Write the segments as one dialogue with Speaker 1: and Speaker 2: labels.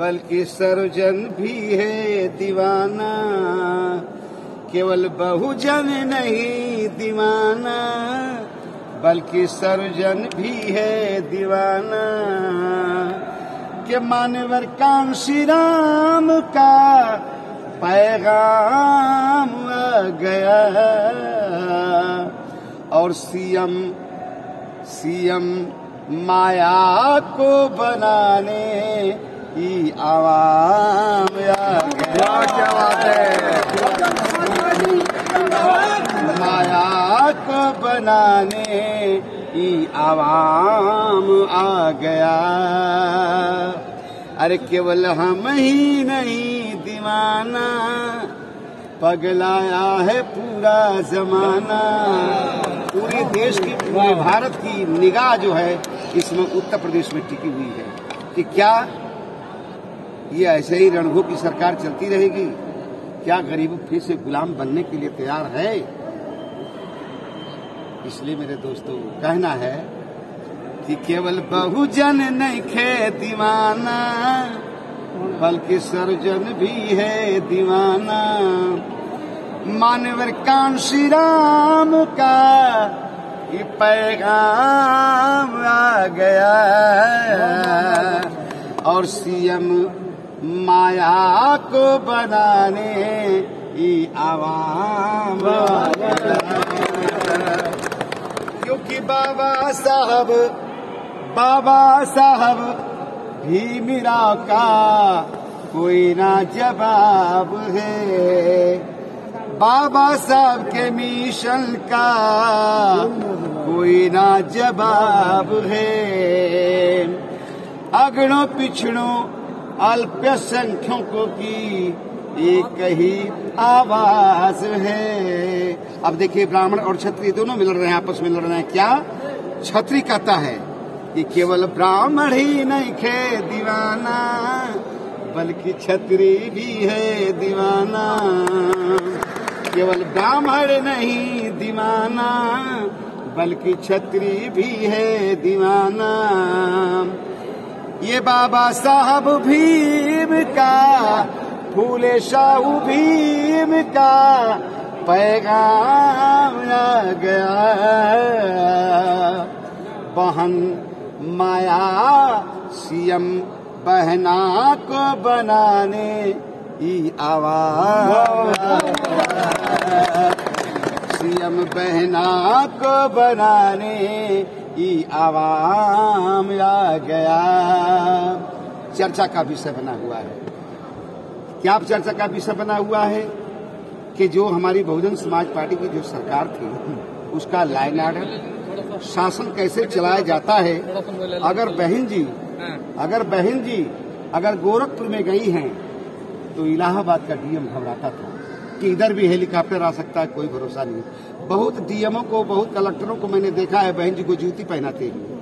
Speaker 1: बल्कि सर्वजन भी है दीवाना। केवल बहुजन नहीं दीवाना, बल्कि सर्वजन भी है दीवाना। के मानवर कान श्री राम का पैगाम गया। और सीएम सीएम माया को बनाने की आवाम क्या बात है? माया को बनाने की आवाम आ गया। अरे केवल हम ही नहीं, दीवाना। पगलाया है पूरा जमाना। पूरे देश की, पूरे भारत की निगाह जो है, इसमें उत्तर प्रदेश में टिकी हुई है कि क्या ये ऐसे ही रणभो की सरकार चलती रहेगी। क्या गरीब फिर से गुलाम बनने के लिए तैयार है? इसलिए मेरे दोस्तों, कहना है कि केवल बहुजन नहीं खे दीवाना बल्कि सर्जन भी है दीवाना। मानवर कान श्री राम का ये पैगाम आ गया। और सीएम माया को बनाने आवाम क्योंकि बाबा साहब बाबा साहब भीमरा का कोई ना जवाब है। बाबा साहब के मिशन का कोई ना जवाब है। अगड़ों पिछड़ों अल्पसंख्यकों की एक ही आवाज़ है। अब देखिए, ब्राह्मण और क्षत्रिय दोनों मिल रहे हैं, आपस में लड़ रहे हैं। क्या? छत्री कहता है कि केवल ब्राह्मण ही नहीं, खे दीवाना, बल्कि छत्री भी है दीवाना। केवल ब्राह्मण नहीं, दीवाना, बल्कि छत्री भी है दीवाना। ये बाबा साहब भीम का, फूले शाहू भीम का पैगाम आ गया बहन माया सीएम बहना को बनाने ई आवाज़। सीएम बहना को बनाने की आवाम आ गया। चर्चा का विषय बना हुआ है। क्या आप चर्चा का विषय बना हुआ है? कि जो हमारी बहुजन समाज पार्टी की जो सरकार थी, उसका लाइन आर्डर शासन कैसे चलाया जाता है? अगर बहन जी, अगर बहन जी, अगर गोरखपुर में गई हैं तो इलाहाबाद का डीएम घबराता था। कि इधर भी हेलीकॉप्टर आ सकता है, कोई भरोसा नहीं। बहुत डीएमओ को, बहुत कलेक्टरों को मैंने देखा है, बहन जी को जूती पहनाते हुए।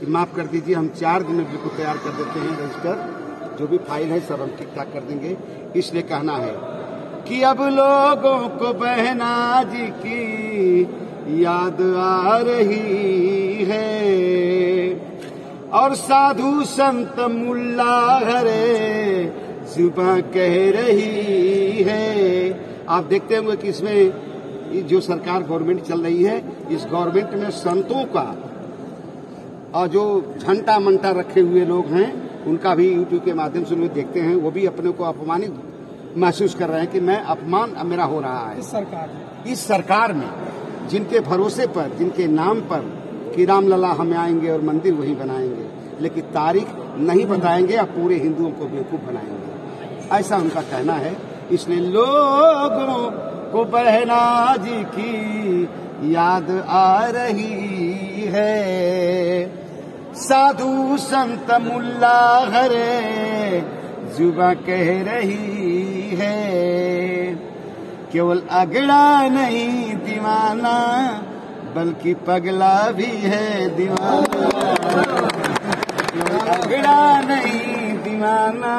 Speaker 1: कि माफ़ कर दीजिए, हम चार दिन में बिल्कुल तैयार कर देते हैं रजिस्टर। जो भी फ़ाइल है, सब हम ठीक ठाक कर देंगे। इसलिए कहना है कि अब लोगों को बहना जी की याद आ रही है। और साधु संत मुल्ला हरे जुबा कह रही है। आप देखते होंगे कि इसमें जो सरकार गवर्नमेंट चल रही है इस गवर्नमेंट में संतों का और जो झंटा मंटा रखे हुए लोग हैं उनका भी यूट्यूब के माध्यम से लोग देखते हैं वो भी अपने को अपमानित महसूस कर रहे हैं कि मैं अपमान मेरा हो रहा है।
Speaker 2: इस सरकार में।
Speaker 1: इस सरकार में जिनके भरोसे पर जिनके नाम पर कि रामलला हम आएँगे और मंदिर वही बनाएँगे लेकिन तारीख नहीं बताएँगे या पूरे हिंदुओं को बेवकूफ़ बनाएँगे। ऐसा उनका कहना है। इसलिए लोगों को बहना जी की याद आ रही है। साधु संत मुल्ला हरे जुबा कह रही है। केवल अगड़ा नहीं दीवाना, बल्कि पगला भी है दीवाना। अगड़ा नहीं दीवाना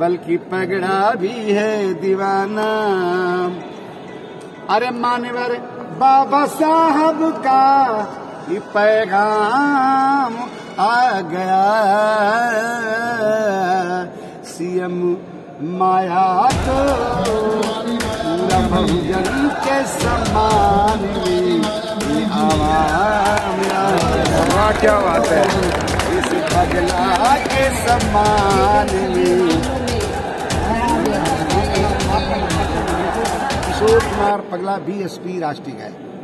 Speaker 1: बल्कि पगड़ा भी है दीवाना। अरे मानवर, बाबा साहब का ये पैगाम आ गया। सीएम माया तो पूरा बहुजन के सम्मान में ये आवाम
Speaker 2: क्या बात है।
Speaker 1: इस के सम्मान किशोर कुमार पगला बी एस पी राष्ट्रीय गायक।